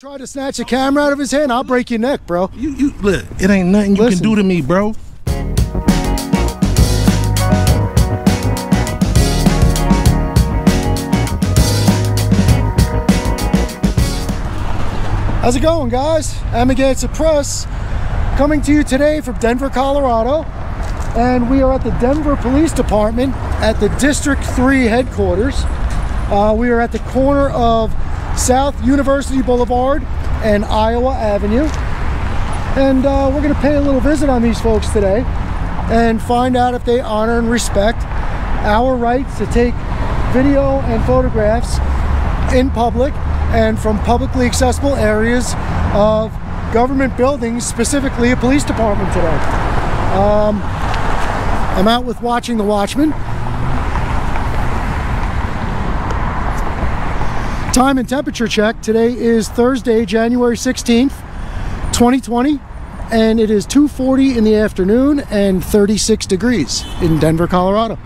Try to snatch a camera out of his hand, I'll break your neck, bro. You, you look. It ain't nothing you Listen. can do to me, bro. How's it going, guys? Amagansett Press coming to you today from Denver, Colorado. And we are at the Denver Police Department at the District 3 headquarters. Uh, we are at the corner of South University Boulevard and Iowa Avenue. And uh, we're going to pay a little visit on these folks today and find out if they honor and respect our rights to take video and photographs in public and from publicly accessible areas of government buildings, specifically a police department today. Um, I'm out with Watching the Watchmen. Time and temperature check. Today is Thursday, January 16th, 2020, and it is 2:40 in the afternoon and 36 degrees in Denver, Colorado.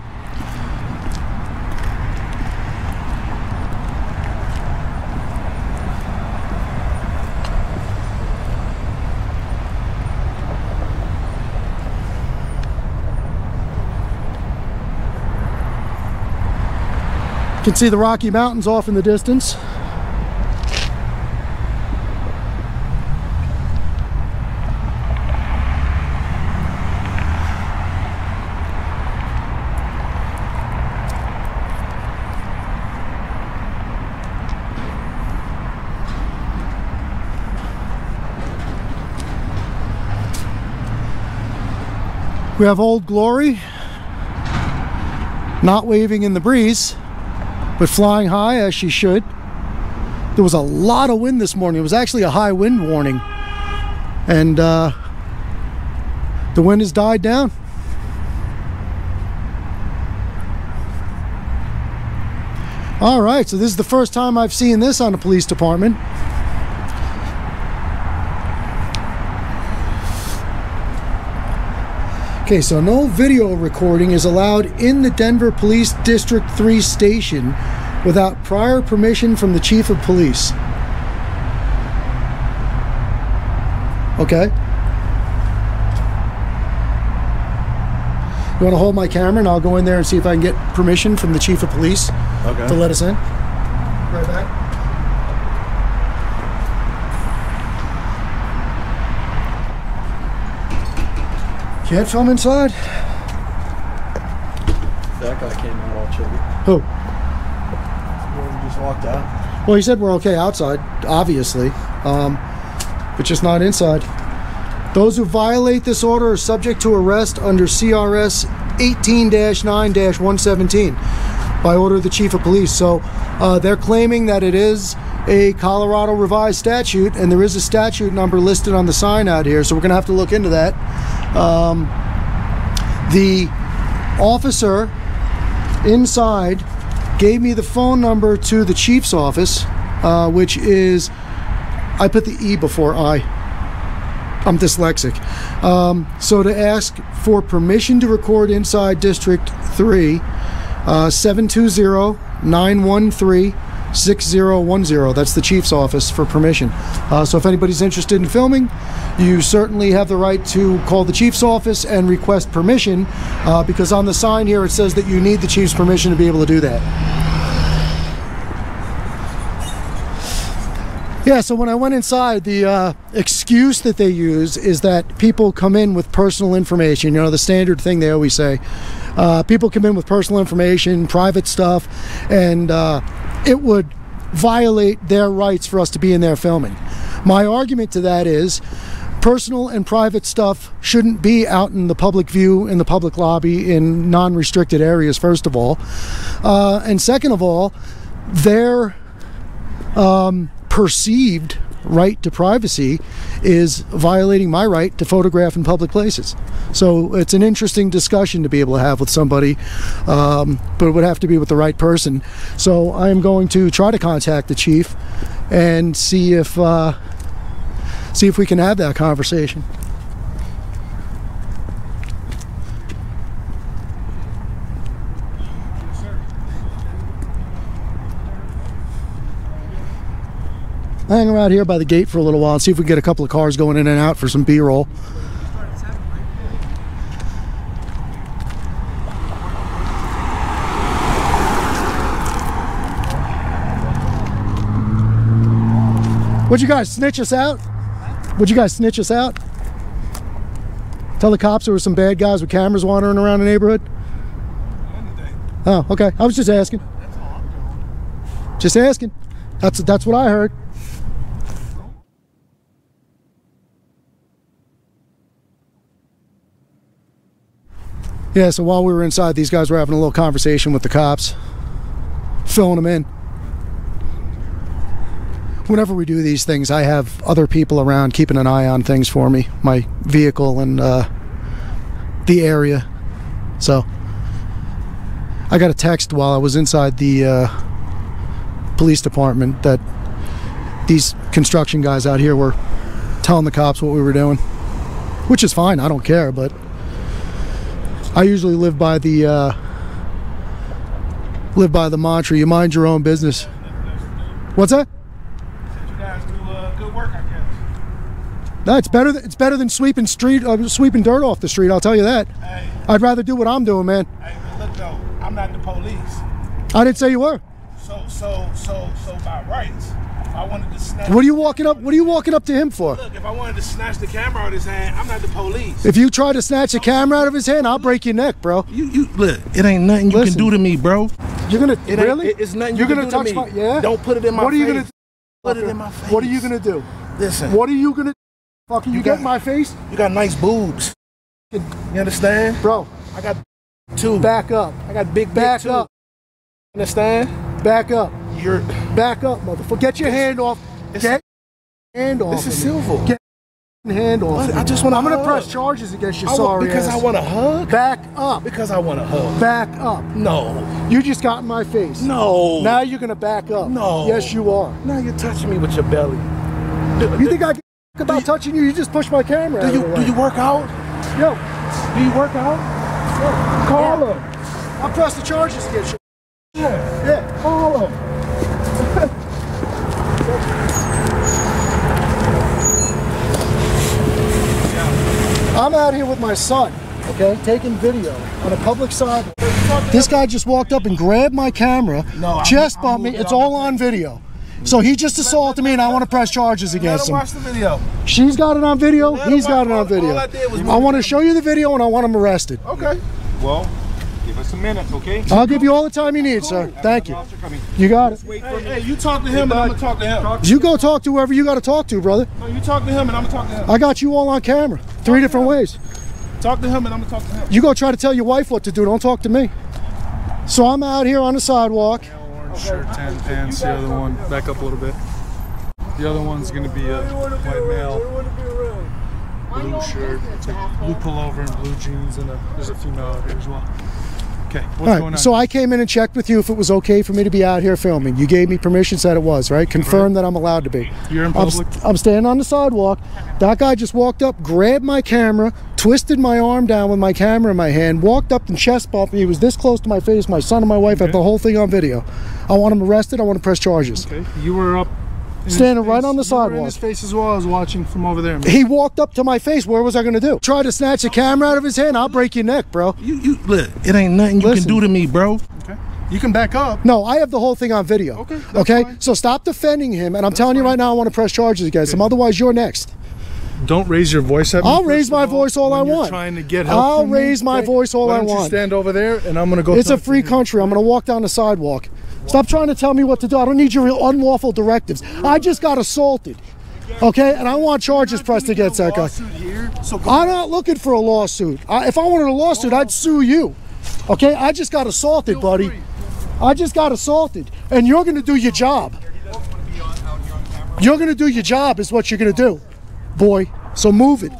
You can see the Rocky Mountains off in the distance. We have Old Glory not waving in the breeze but flying high as she should. There was a lot of wind this morning. It was actually a high wind warning. And uh, the wind has died down. All right, so this is the first time I've seen this on a police department. Okay, so no video recording is allowed in the Denver Police District 3 station without prior permission from the Chief of Police. Okay. You want to hold my camera and I'll go in there and see if I can get permission from the Chief of Police Okay. to let us in? Right back. Can't film inside? That guy came out all chubby. Who? He just walked out. Well, he said we're okay outside, obviously, um, but just not inside. Those who violate this order are subject to arrest under CRS 18-9-117 by order of the chief of police. So uh, they're claiming that it is a Colorado revised statute, and there is a statute number listed on the sign out here. So we're going to have to look into that. Um, the officer inside gave me the phone number to the chief's office, uh, which is I put the E before I. I'm dyslexic. Um, so to ask for permission to record inside District 3, uh, 720 913 6010. That's the chief's office for permission. Uh, so if anybody's interested in filming, you certainly have the right to call the chief's office and request permission uh, because on the sign here it says that you need the chief's permission to be able to do that. Yeah, so when I went inside, the uh, excuse that they use is that people come in with personal information. You know, the standard thing they always say. Uh, people come in with personal information, private stuff, and uh, it would violate their rights for us to be in there filming. My argument to that is personal and private stuff shouldn't be out in the public view, in the public lobby, in non restricted areas, first of all. Uh, and second of all, their perceived right to privacy is violating my right to photograph in public places. So it's an interesting discussion to be able to have with somebody, um, but it would have to be with the right person. So I am going to try to contact the chief and see if uh, see if we can have that conversation. I'll hang around here by the gate for a little while and see if we can get a couple of cars going in and out for some B-roll. Would you guys snitch us out? Would you guys snitch us out? Tell the cops there were some bad guys with cameras wandering around the neighborhood? Oh, okay. I was just asking. Just asking. That's that's what I heard. Yeah, so while we were inside, these guys were having a little conversation with the cops, filling them in. Whenever we do these things, I have other people around keeping an eye on things for me, my vehicle and uh, the area. So I got a text while I was inside the uh, police department that these construction guys out here were telling the cops what we were doing, which is fine. I don't care, but I usually live by the uh, live by the mantra: "You mind your own business." What's that? You guys do good work, I guess. No, it's better. Than, it's better than sweeping street, uh, sweeping dirt off the street. I'll tell you that. Hey, I'd rather do what I'm doing, man. hey, but look though, I'm not the police. I didn't say you were. So, so, so, so by rights, I wanted to snatch. What are you walking up? What are you walking up to him for? Look, if I wanted to snatch the camera out of his hand, I'm not the police. If you try to snatch a camera out of his hand, I'll break your neck, bro. You, you look. It ain't nothing you Listen. can do to me, bro. You're gonna It really? it- it's nothing You're you gonna can do touch to me. my yeah? Don't put it in my What are you face. gonna? Put it in my face. What are you gonna do? Listen. What are you gonna? Fucking you, You get got- in my face, You got nice boobs. You understand? bro. I got two. Back up. I got big Back dick, up. Understand? Back up. You're. Back up, motherfucker. Get your hand off. Get your hand off. This is civil. Get your hand off. I just wanna I'm gonna hug. press charges against your I sorry because ass. I want to hug. Back up. Because I want to hug. Back up. No. You just got in my face. No. Now you're gonna back up. No. Yes, you are. Now you're touching me with your belly. Do, You think I give a about touching you? You just push my camera. do you do you work out? Yo, Do you work out? call him. I'll press the charges against you. Yeah. Yeah. Call him. I'm out here with my son, okay, taking video on a public sidewalk. This guy just walked up and grabbed my camera, No, chest bumped me. It's all on video. So he just assaulted me, and I want to press charges against him watch the video. She's got it on video. He's got it on video. all I did was I want to show you the video, and I want him arrested. Okay. Well, give us a minute, okay? I'll give you all the time you need, sir. Thank you. You got it. Wait Hey, for me. hey, you talk to him, and I'm gonna talk to him. You go talk to whoever you got to talk to, brother. No, you talk to him, and I'm gonna talk to him. I got you all on camera. Three different ways. Talk to him, and I'm gonna talk to him. You go try to tell your wife what to do. Don't talk to me. So I'm out here on the sidewalk. orange shirt, tan pants. The other one, back up a little bit. The other one's gonna be a white male, blue shirt, blue pullover and blue jeans, and a, there's a female out here as well. Okay, what's All going on? So I came in and checked with you if it was okay for me to be out here filming. You gave me permission, said it was, right? Confirmed that I'm allowed to be. You're in I'm, public. I'm standing on the sidewalk. That guy just walked up, grabbed my camera, twisted my arm down with my camera in my hand, walked up and chest bumped me. He was this close to my face. My son and my wife have Okay. the whole thing on video. I want him arrested. I want to press charges. okay, you were up. In his Standing right on the you were in sidewalk. his face as well. I was watching from over there. man. He walked up to my face. Where was I going to do? Try to snatch a camera out of his hand. I'll break your neck, bro. You you look. It ain't nothing you Listen. can do to me, bro. Okay, you can back up. No, I have the whole thing on video. Okay, Okay. fine. So stop defending him. And I'm telling you right now, I want to press charges against him. Otherwise, you're next. Don't raise your voice at me. I'll raise my voice all I want. Trying to get help. I'll from me, raise my okay? voice all I want. stand over there, and I'm gonna go. It's a free country. I'm going to walk down the sidewalk. Stop trying to tell me what to do. I don't need your unlawful directives. I just got assaulted. Okay, and I want charges pressed against that guy. Here, so I'm not looking for a lawsuit. I, if I wanted a lawsuit, I'd sue you. Okay, I just got assaulted, buddy. I just got assaulted, and you're going to do your job. You're going to do your job, is what you're going to do, boy. So move it,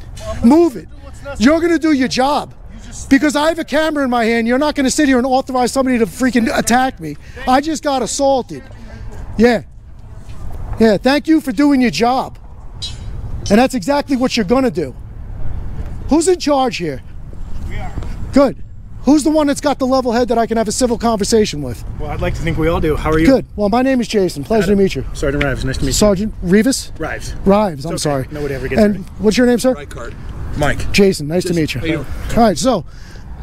move it. You're going to do your job. Because I have a camera in my hand, you're not going to sit here and authorize somebody to freaking attack me. I just got assaulted. Yeah. Yeah, thank you for doing your job. And that's exactly what you're going to do. Who's in charge here? We are. Good. Who's the one that's got the level head that I can have a civil conversation with? Well, I'd like to think we all do. How are you? Good. Well, my name is Jason. Pleasure to meet you. Sergeant Rives, nice to meet you. Sergeant Revis? Rives. Rives, I'm okay. sorry. Nobody ever gets And it right. what's your name, sir? Mike. Jason, nice to meet you. All right, so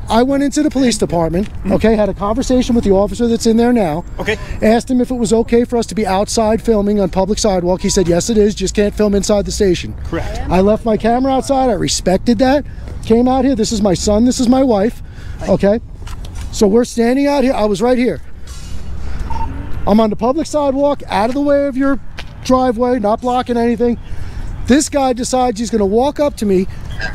I went into the police department, mm-hmm. okay, had a conversation with the officer that's in there now. Okay. Asked him if it was okay for us to be outside filming on public sidewalk. He said, yes, it is, just can't film inside the station. Correct. I left my camera outside. I respected that. Came out here. This is my son. This is my wife. Okay. So we're standing out here. I was right here. I'm on the public sidewalk, out of the way of your driveway, not blocking anything. This guy decides he's going to walk up to me,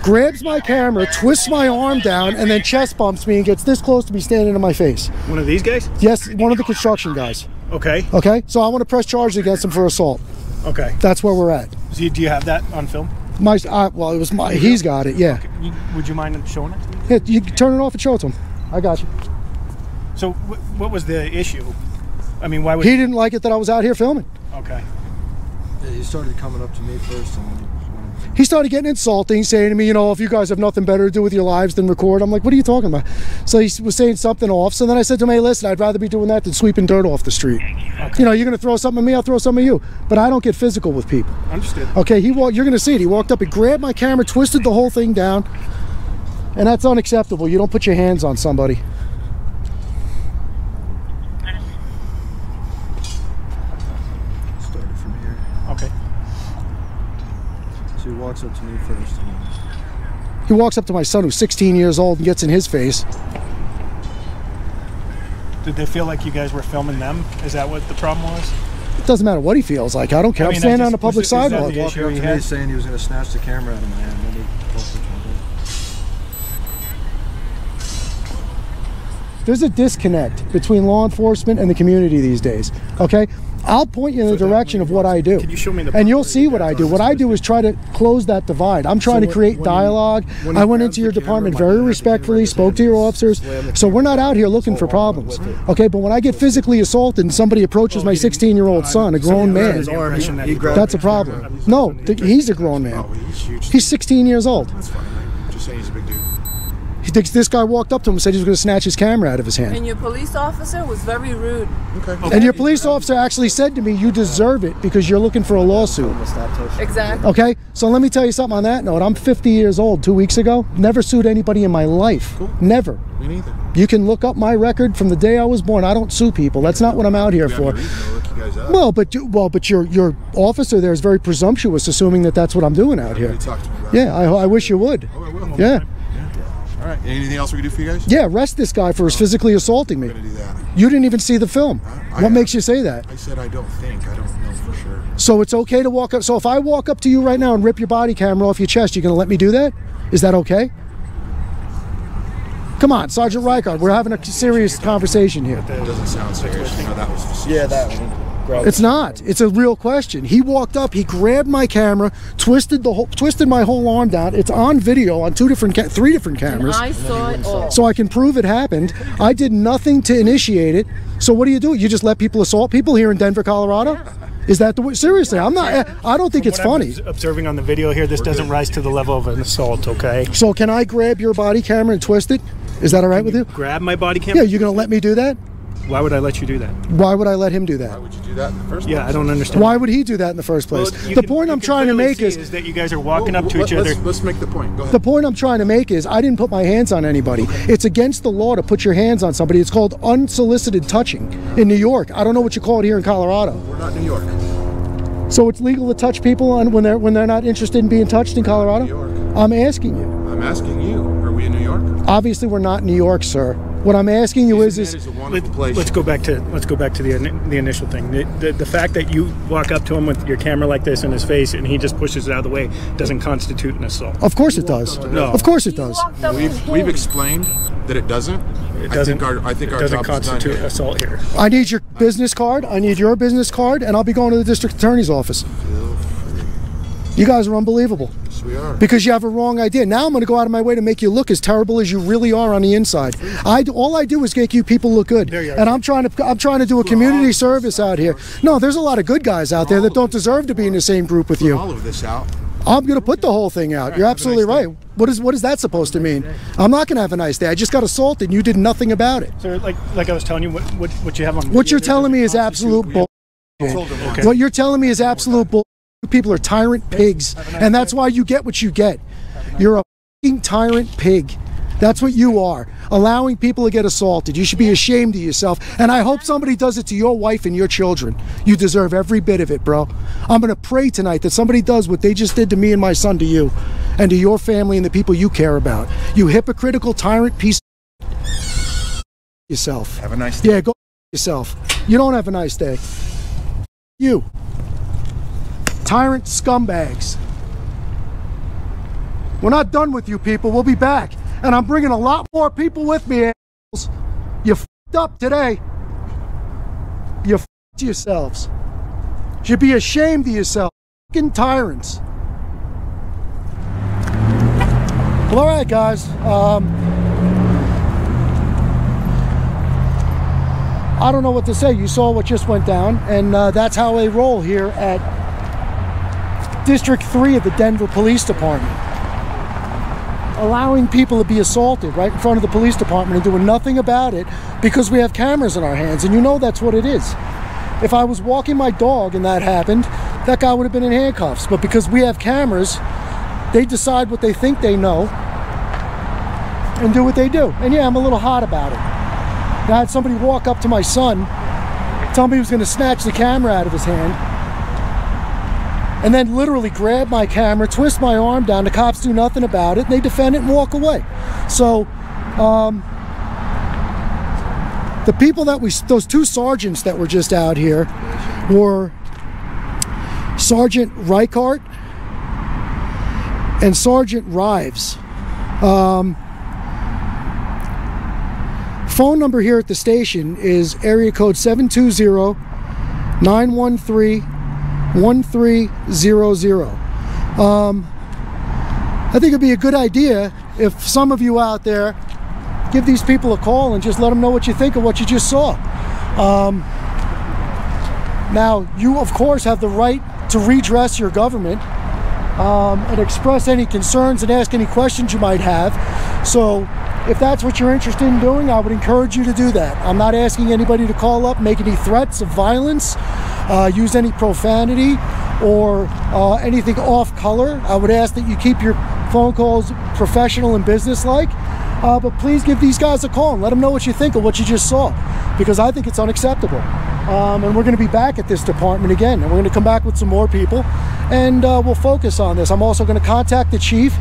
grabs my camera, twists my arm down, and then chest bumps me and gets this close to me standing in my face. One of these guys? Yes, one of the construction guys. Okay. Okay. So I want to press charges against him for assault. Okay. That's where we're at. So you, do you have that on film? My, I, well, it was my. He's got it. Yeah. You, would you mind showing it to me? Yeah, you can turn it off and show it to him. I got you. So wh- what was the issue? I mean, why would He didn't like it that I was out here filming. Okay. Yeah, he started coming up to me first, and then He started getting insulting, saying to me, you know, if you guys have nothing better to do with your lives than record. I'm like, what are you talking about? So he was saying something off. So then I said to him, hey, listen, I'd rather be doing that than sweeping dirt off the street. You know, you're going to throw something at me, I'll throw something at you. But I don't get physical with people. Understood. Okay, he walked. You're going to see it. He walked up, he grabbed my camera, twisted the whole thing down, and that's unacceptable. You don't put your hands on somebody. started from here. Okay. So he walks up to me first. He walks up to my son, who's 16 years old, and gets in his face. Did they feel like you guys were filming them? Is that what the problem was? It doesn't matter what he feels like. I don't care. I I'm mean, standing just- on a public was it- is that sidewalk. the walking issue up he to me saying he was going to snatch the camera out of my hand. Then he walked up to my There's a disconnect between law enforcement and the community these days. Okay, I'll point you in the direction of what I do, Can you show me the and you'll see what I do. What I do is try to close that divide. I'm trying So to create when dialogue. when I went into your camera, department very man had the respectfully, camera in his spoke to your officers. So we're not out here looking for problems. Okay, but when I get physically assaulted and somebody approaches oh, my 16 year old son, a grown man, his arm, he- he grabbed that's a problem. No, he's a grown man. Oh, he's 16 years old. That's man. Just saying he's a big dude. He thinks this guy walked up to him and said he was going to snatch his camera out of his hand. And your police officer was very rude. Okay. And your police officer actually said to me, "You deserve it because you're looking for a lawsuit." Exactly. Okay, so let me tell you something on that note. I'm 50 years old. Two weeks ago, never sued anybody in my life. Cool. Never. Me neither. You can look up my record from the day I was born. I don't sue people. That's not what I'm out here for. no reason to look you guys up. Well, but you, well, but your your officer there is very presumptuous, assuming that that's what I'm doing out here. Really talk to me about Yeah, I, I wish you would. Oh, I will. Yeah, All right. Anything else we can do for you guys? yeah. Arrest this guy for oh. physically assaulting me. I'm gonna do that. You didn't even see the film. I- What makes you say that? I said I don't think. I don't know for sure. So it's okay to walk up. So if I walk up to you right now and rip your body camera off your chest, you're going to let me do that? Is that okay? Come on, Sergeant Reichard. We're having a serious conversation here. That doesn't sound serious. You know that was facetious. Yeah, that one. Grabbed It's not. It's a real question. He walked up, he grabbed my camera, twisted the whole, twisted my whole arm down. It's on video on two different, ca- three different And cameras, I saw it all. so I can prove it happened. I did nothing to initiate it. So what do you do? You just let people assault people here in Denver, Colorado? Is that the way? Seriously, I'm not. I don't think it's What I'm funny. observing on the video here, this doesn't rise to the level of an assault. Okay. So can I grab your body camera and twist it? Is that all right with you? Grab my body camera. Yeah, you're gonna let me do that? Why would I let you do that? Why would I let him do that? Why would you do that in the first Yeah, place? Yeah, I don't understand. Why would he do that in the first place? you the can- point I'm trying to make is is that you guys are walking up to Let- each other. Let's, let's make the point. Go ahead. the point I'm trying to make is I didn't put my hands on anybody. It's against the law to put your hands on somebody. It's called unsolicited touching in New York. I don't know what you call it here in Colorado. We're not New York. So it's legal to touch people on when they're when they're not interested in being touched in Colorado? New York. I'm asking you. I'm asking you. Are we in New York? Obviously we're not in New York, sir. What I'm asking you is Cincinnati is is a Let, place. us go back to let's go back to the the initial thing. The, the, the fact that you walk up to him with your camera like this in his face and he just pushes it out of the way doesn't constitute an assault. of course it does. No. Of course it does. walked up to We've we've explained that it doesn't. It doesn't. think our I think it our doesn't job is done constitute assault here. I need your business card. I need your business card, and I'll be going to the district attorney's office. You guys are unbelievable Yes, we are. because you have a wrong idea. Now I'm going to go out of my way to make you look as terrible as you really are on the inside. I do, all I do is make you people look good, There you are. and I'm trying to I'm trying to do a community service out here. No, there's a lot of good guys out there that don't deserve to be in the same group with you. all of this out. I'm going to put the whole thing out. You're absolutely right. What is what is that supposed to mean? I'm not going to have a nice day. I just got assaulted and you did nothing about it. So, like, like I was telling you, what, what, what you have on. What you're telling me is absolute bull. Okay. What you're telling me is absolute bull. People are tyrant pigs, and that's why you get what you get. You're a fucking tyrant pig. That's what you are. Allowing people to get assaulted. You should be ashamed of yourself. And I hope somebody does it to your wife and your children. You deserve every bit of it, bro. I'm going to pray tonight that somebody does what they just did to me and my son to you and to your family and the people you care about. You hypocritical tyrant piece of yourself. Have a nice day. Yeah, go yourself. You don't have a nice day. You. Tyrant scumbags. We're not done with you people. We'll be back. And I'm bringing a lot more people with me. assholes. You f***ed up today. You f***ed yourselves. You should be ashamed of yourself. Fucking tyrants. Well, all right, guys. Um, I don't know what to say. You saw what just went down, and uh, that's how they roll here at District 3 of the Denver Police Department. Allowing people to be assaulted right in front of the police department and doing nothing about it because we have cameras in our hands, and you know that's what it is. If I was walking my dog and that happened, that guy would have been in handcuffs. But because we have cameras, they decide what they think they know and do what they do. And yeah, I'm a little hot about it. I had somebody walk up to my son, tell me he was going to snatch the camera out of his hand, and then literally grab my camera, twist my arm down. The cops do nothing about it, they defend it and walk away. So, um, the people that we, those two sergeants that were just out here, were Sergeant Reichart and Sergeant Rives. Um, phone number here at the station is area code 720-913-1300. Um, I think it'd be a good idea if some of you out there give these people a call and just let them know what you think of what you just saw. Um, now, you of course have the right to redress your government um, and express any concerns and ask any questions you might have. So if that's what you're interested in doing, I would encourage you to do that. I'm not asking anybody to call up, make any threats of violence, uh, use any profanity or uh, anything off color. I would ask that you keep your phone calls professional and businesslike. Uh, but please give these guys a call and let them know what you think of what you just saw because I think it's unacceptable. Um, and we're going to be back at this department again and we're going to come back with some more people and uh, we'll focus on this. I'm also going to contact the chief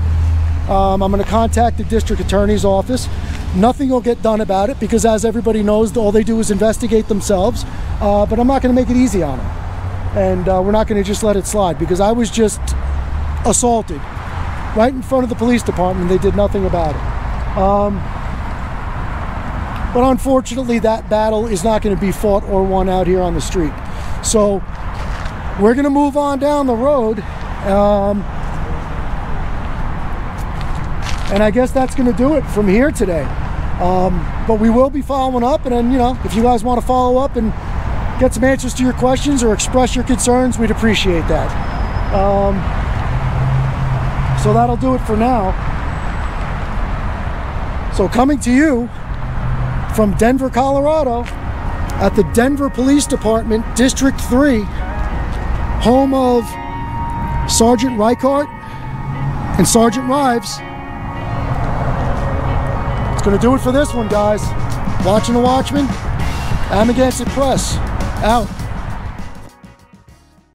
um, I'm going to contact the district attorney's office. Nothing will get done about it because, as everybody knows, all they do is investigate themselves. Uh, but I'm not going to make it easy on them. And uh, we're not going to just let it slide because I was just assaulted right in front of the police department. They did nothing about it. Um, but unfortunately, that battle is not going to be fought or won out here on the street. So we're going to move on down the road. Um, and I guess that's going to do it from here today. Um, but we will be following up, and then you know, if you guys want to follow up and get some answers to your questions or express your concerns, we'd appreciate that. Um, so that'll do it for now. So coming to you from Denver, Colorado, at the Denver Police Department, District 3, home of Sergeant Reichart and Sergeant Rives. To do it for this one, guys. Watching the Watchmen, Amagansett Press. Out.